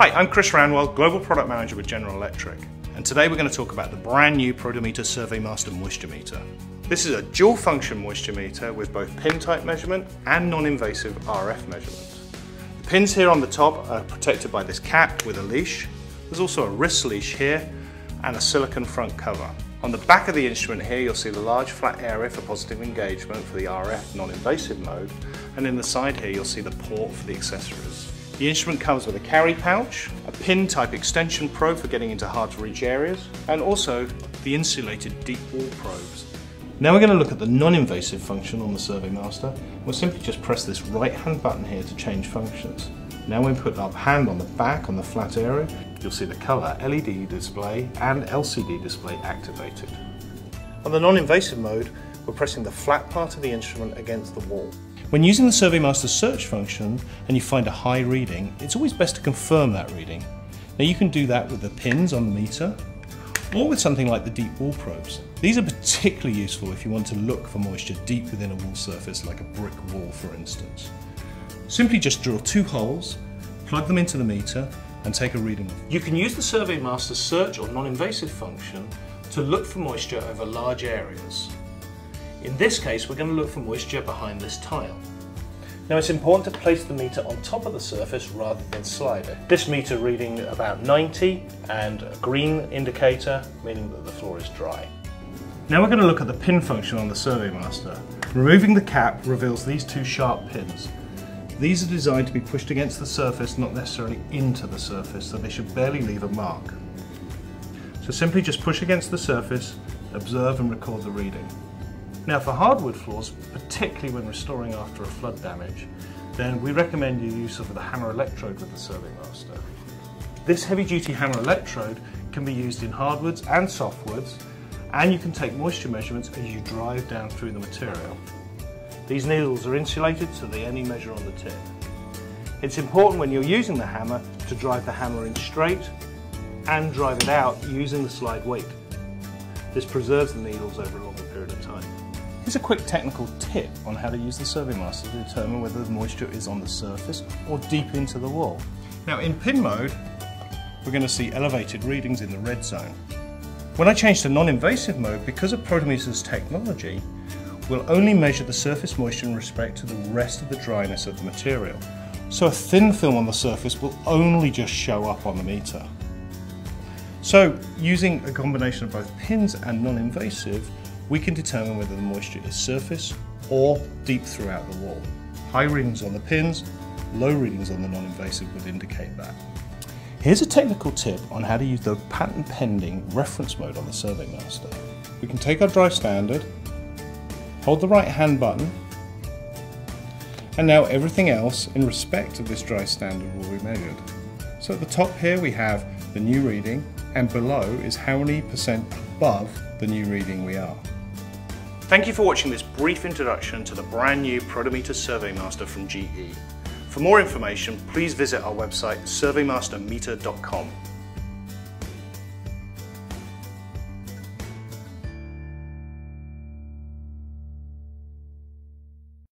Hi, I'm Chris Ranwell, Global Product Manager with General Electric, and today we're going to talk about the brand new Protimeter SurveyMaster Moisture Meter. This is a dual function moisture meter with both pin type measurement and non-invasive RF measurement. The pins here on the top are protected by this cap with a leash. There's also a wrist leash here and a silicon front cover. On the back of the instrument here you'll see the large flat area for positive engagement for the RF non-invasive mode and in the side here you'll see the port for the accessories. The instrument comes with a carry pouch, a pin type extension probe for getting into hard to reach areas and also the insulated deep wall probes now we're going to look at the non-invasive function on the SurveyMaster. We'll simply just press this right hand button here to change functions. Now when we put our hand on the back on the flat area, you'll see the colour LED display and LCD display activated. On the non-invasive mode, we're pressing the flat part of the instrument against the wall. When using the SurveyMaster search function and you find a high reading, it's always best to confirm that reading. Now you can do that with the pins on the meter or with something like the deep wall probes. These are particularly useful if you want to look for moisture deep within a wall surface like a brick wall for instance. Simply just drill two holes, plug them into the meter and take a reading. You can use the SurveyMaster search or non-invasive function to look for moisture over large areas. In this case we're going to look for moisture behind this tile. Now it's important to place the meter on top of the surface rather than slide it. This meter reading about 90 and a green indicator meaning that the floor is dry. Now we're going to look at the pin function on the SurveyMaster. Removing the cap reveals these two sharp pins. These are designed to be pushed against the surface, not necessarily into the surface, so they should barely leave a mark. So simply just push against the surface, observe and record the reading. Now for hardwood floors, particularly when restoring after a flood damage, then we recommend your use of the hammer electrode with the SurveyMaster. This heavy duty hammer electrode can be used in hardwoods and softwoods and you can take moisture measurements as you drive down through the material. These needles are insulated so they only measure on the tip. It's important when you're using the hammer to drive the hammer in straight and drive it out using the slide weight. This preserves the needles over a longer period of time. Here's a quick technical tip on how to use the SurveyMaster to determine whether the moisture is on the surface or deep into the wall. Now in pin mode, we're going to see elevated readings in the red zone. When I change to non-invasive mode, because of Protimeter's technology, we'll only measure the surface moisture in respect to the rest of the dryness of the material. So a thin film on the surface will only just show up on the meter. So using a combination of both pins and non-invasive, we can determine whether the moisture is surface or deep throughout the wall. High readings on the pins, low readings on the non-invasive would indicate that. Here's a technical tip on how to use the patent pending reference mode on the SurveyMaster. We can take our dry standard, hold the right hand button, and now everything else in respect of this dry standard will be measured. So at the top here we have the new reading and below is how many percent above the new reading we are. Thank you for watching this brief introduction to the brand new Protimeter SurveyMaster from GE. For more information, please visit our website surveymastermeter.com.